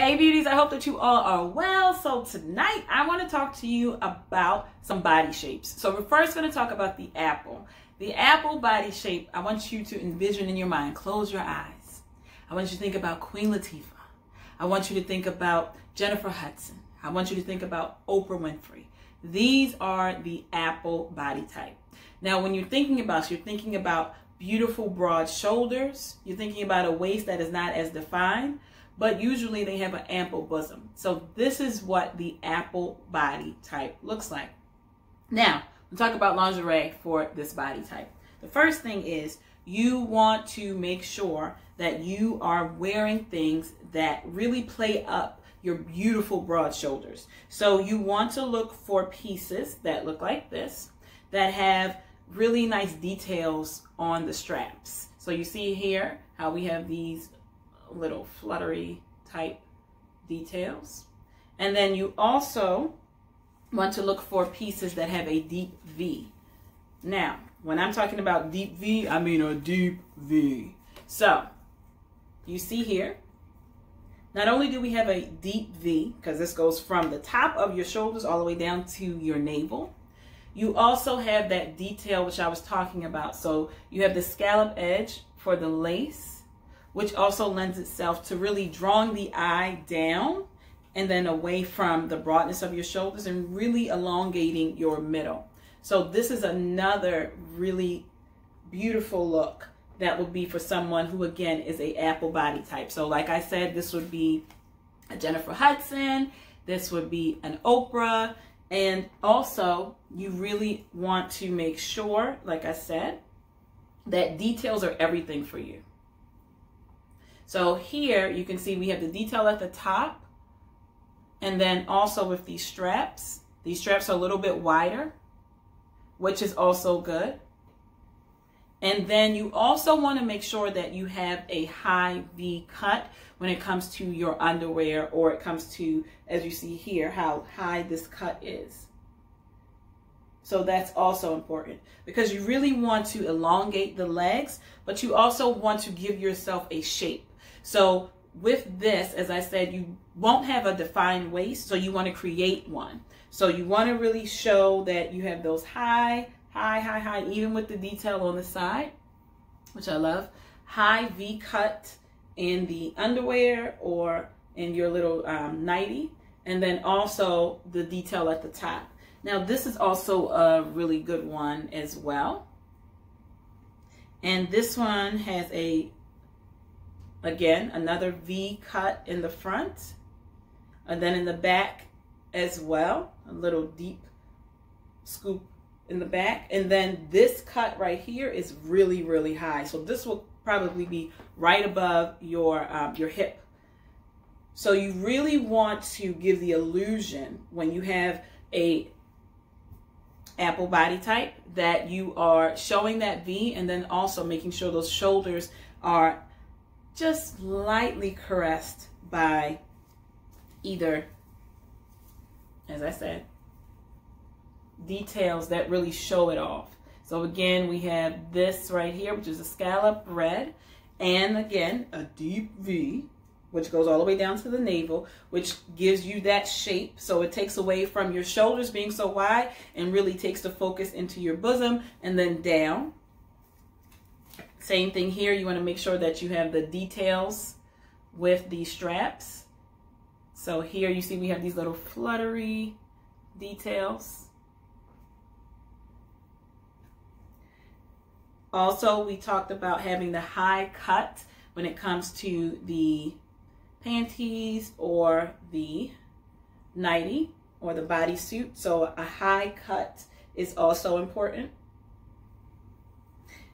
Hey beauties, I hope that you all are well. So tonight I want to talk to you about some body shapes. So we're first going to talk about the apple. The apple body shape, I want you to envision in your mind. Close your eyes. I want you to think about Queen Latifah. I want you to think about Jennifer Hudson. I want you to think about Oprah Winfrey. These are the apple body type. Now, when you're thinking about, you're thinking about beautiful broad shoulders. You're thinking about a waist that is not as defined but usually they have an ample bosom. So this is what the apple body type looks like. Now, we'll talk about lingerie for this body type. The first thing is you want to make sure that you are wearing things that really play up your beautiful broad shoulders. So you want to look for pieces that look like this, that have really nice details on the straps. So you see here how we have these little fluttery type details. And then you also want to look for pieces that have a deep V. Now, when I'm talking about deep V, I mean a deep V. So, you see here, not only do we have a deep V, because this goes from the top of your shoulders all the way down to your navel, you also have that detail which I was talking about. So you have the scallop edge for the lace, which also lends itself to really drawing the eye down and then away from the broadness of your shoulders and really elongating your middle. So this is another really beautiful look that would be for someone who again is a apple body type. So like I said, this would be a Jennifer Hudson, this would be an Oprah, and also you really want to make sure, like I said, that details are everything for you. So here you can see we have the detail at the top and then also with these straps, these straps are a little bit wider, which is also good. And then you also want to make sure that you have a high V cut when it comes to your underwear or it comes to, as you see here, how high this cut is. So that's also important because you really want to elongate the legs, but you also want to give yourself a shape. So with this, as I said, you won't have a defined waist, so you want to create one. So you want to really show that you have those high, high, high, high, even with the detail on the side, which I love, high V cut in the underwear or in your little um, nightie, and then also the detail at the top. Now this is also a really good one as well. And this one has a Again, another V cut in the front. And then in the back as well, a little deep scoop in the back. And then this cut right here is really, really high. So this will probably be right above your, um, your hip. So you really want to give the illusion when you have a apple body type that you are showing that V and then also making sure those shoulders are just lightly caressed by either, as I said, details that really show it off. So again, we have this right here, which is a scallop red, and again, a deep V, which goes all the way down to the navel, which gives you that shape. So it takes away from your shoulders being so wide and really takes the focus into your bosom and then down. Same thing here. You want to make sure that you have the details with the straps. So here you see we have these little fluttery details. Also, we talked about having the high cut when it comes to the panties or the nightie or the bodysuit. So a high cut is also important.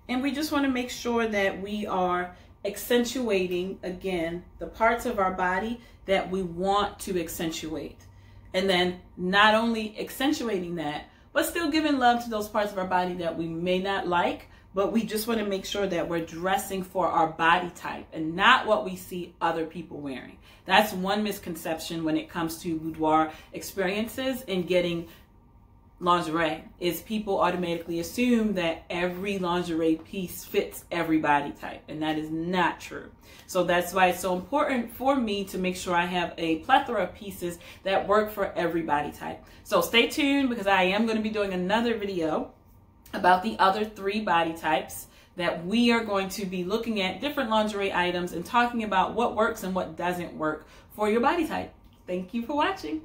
And we just want to make sure that we are accentuating, again, the parts of our body that we want to accentuate. And then not only accentuating that, but still giving love to those parts of our body that we may not like, but we just want to make sure that we're dressing for our body type and not what we see other people wearing. That's one misconception when it comes to boudoir experiences and getting lingerie is people automatically assume that every lingerie piece fits every body type and that is not true. So that's why it's so important for me to make sure i have a plethora of pieces that work for every body type. So stay tuned because i am going to be doing another video about the other three body types that we are going to be looking at different lingerie items and talking about what works and what doesn't work for your body type. Thank you for watching